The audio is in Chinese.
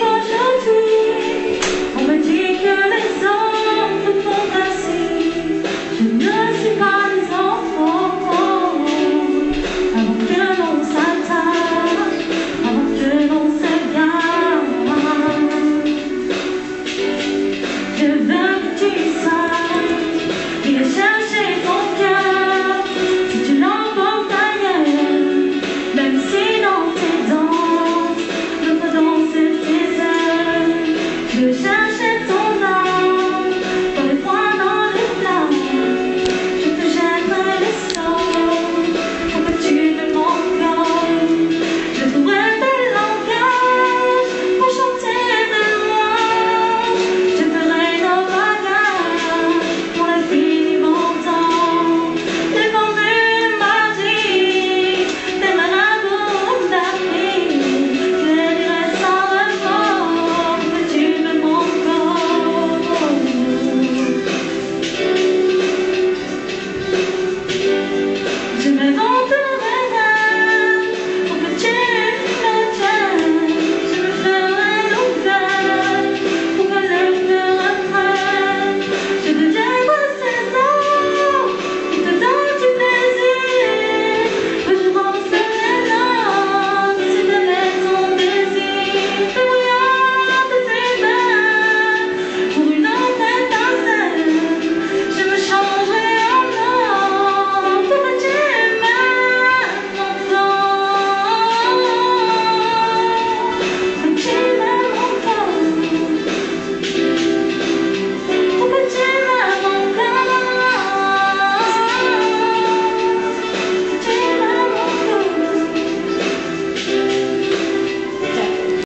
花盛处